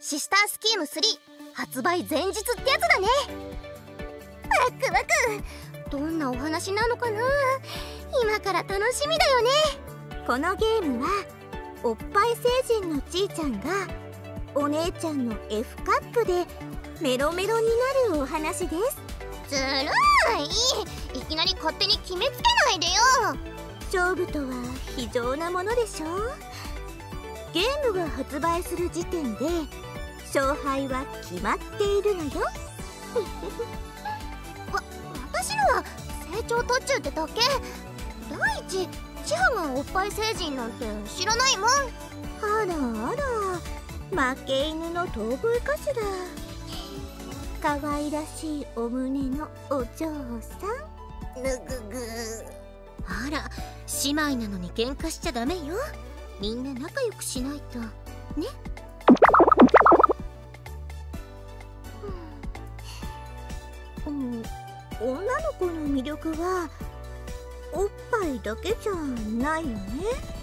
シスタースキーム3発売前日ってやつだね。ワクワク。どんなお話なのかな。今から楽しみだよね。このゲームはおっぱい星人のちーちゃんがお姉ちゃんの F カップでメロメロになるお話です。ずるい。いきなり勝手に決めつけないでよ。勝負とは非常なものでしょ。うゲームが発売する時点で勝敗は決まっているのよ。わ私のは成長途中ってだけ。第一千葉がおっぱい星人なんて知らないもん。あらあら負け犬の遠吠えかしら可愛らしいお胸のお嬢さん。ぬぐぐ。あら姉妹なのに喧嘩しちゃダメよ。みんな仲良くしないと。ねうん、女の子の魅力はおっぱいだけじゃないよね。